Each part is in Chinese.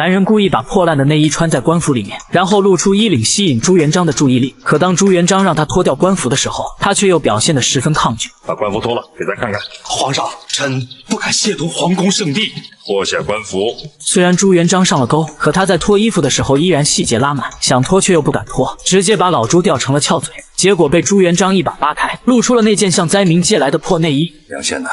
男人故意把破烂的内衣穿在官服里面，然后露出衣领，吸引朱元璋的注意力。可当朱元璋让他脱掉官服的时候，他却又表现得十分抗拒。把官服脱了，给咱看看。皇上，臣不敢亵渎皇宫圣地。脱下官服。虽然朱元璋上了钩，可他在脱衣服的时候依然细节拉满，想脱却又不敢脱，直接把老朱吊成了翘嘴。结果被朱元璋一把扒开，露出了那件向灾民借来的破内衣。杨宪呐，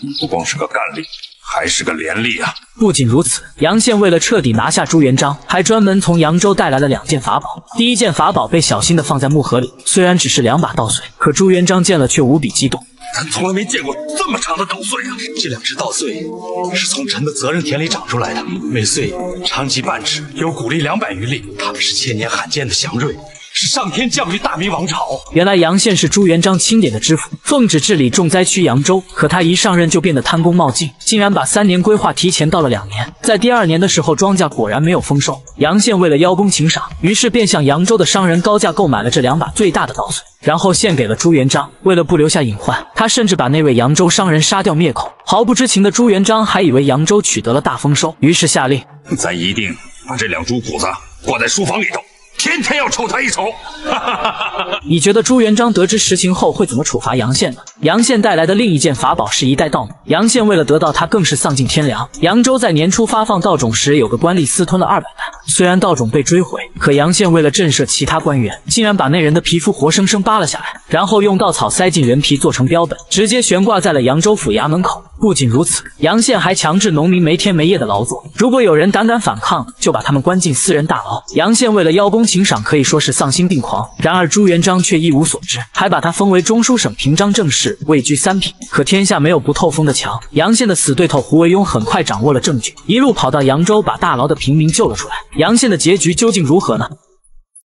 你不光是个干吏，还是个连吏啊！不仅如此，杨宪为了彻底拿下朱元璋，还专门从扬州带来了两件法宝。第一件法宝被小心的放在木盒里，虽然只是两把稻穗，可朱元璋见了却无比激动。咱从来没见过这么长的稻穗啊！这两只稻穗是从臣的责任田里长出来的，每穗长及半尺，有谷粒两百余粒，它们是千年罕见的祥瑞。是上天降于大明王朝。原来杨宪是朱元璋钦点的知府，奉旨治理重灾区扬州。可他一上任就变得贪功冒进，竟然把三年规划提前到了两年。在第二年的时候，庄稼果然没有丰收。杨宪为了邀功请赏，于是便向扬州的商人高价购买了这两把最大的稻穗，然后献给了朱元璋。为了不留下隐患，他甚至把那位扬州商人杀掉灭口。毫不知情的朱元璋还以为扬州取得了大丰收，于是下令：咱一定把这两株谷子挂在书房里头。天天要瞅他一瞅，你觉得朱元璋得知实情后会怎么处罚杨宪呢？杨宪带来的另一件法宝是一袋稻米，杨宪为了得到它，更是丧尽天良。扬州在年初发放稻种时，有个官吏私吞了二百担，虽然稻种被追回，可杨宪为了震慑其他官员，竟然把那人的皮肤活生生扒了下来，然后用稻草塞进人皮做成标本，直接悬挂在了扬州府衙门口。不仅如此，杨宪还强制农民没天没夜的劳作，如果有人胆敢反抗，就把他们关进私人大牢。杨宪为了邀功请赏，可以说是丧心病狂。然而朱元璋却一无所知，还把他封为中书省平章政事，位居三品。可天下没有不透风的墙，杨宪的死对头胡惟庸很快掌握了证据，一路跑到扬州，把大牢的平民救了出来。杨宪的结局究竟如何呢？